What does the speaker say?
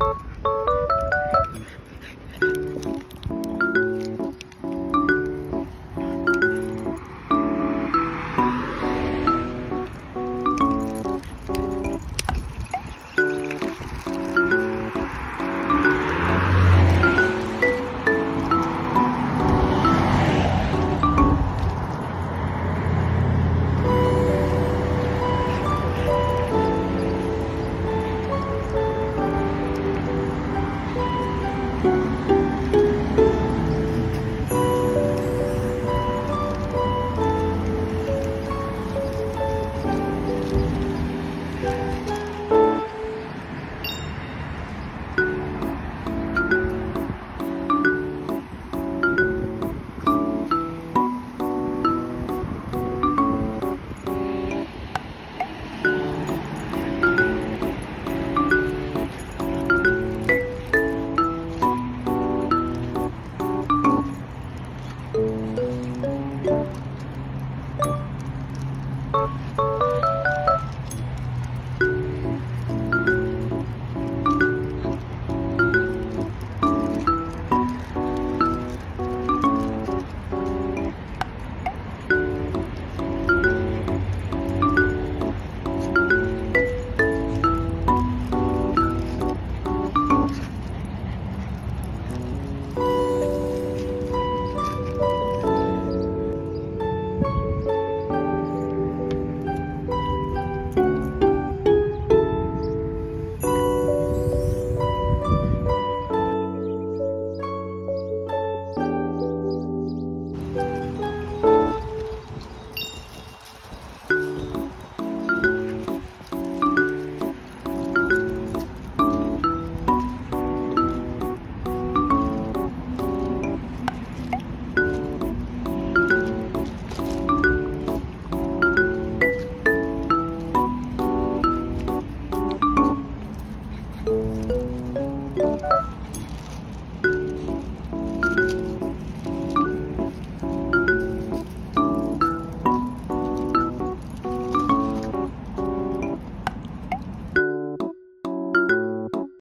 you.